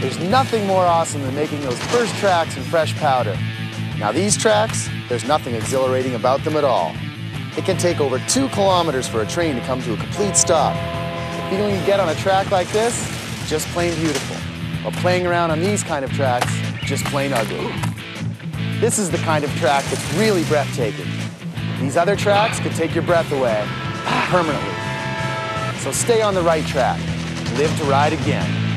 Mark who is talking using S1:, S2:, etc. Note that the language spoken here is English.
S1: There's nothing more awesome than making those first tracks in fresh powder. Now these tracks, there's nothing exhilarating about them at all. It can take over two kilometers for a train to come to a complete stop. The feeling you get on a track like this, just plain beautiful. But playing around on these kind of tracks, just plain ugly. This is the kind of track that's really breathtaking. These other tracks could take your breath away permanently. So stay on the right track. Live to ride again.